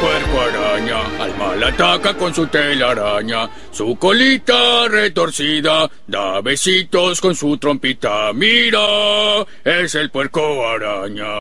cuerpo araña, al mal ataca con su telaraña, su colita retorcida, da besitos con su trompita, mira, es el puerco araña.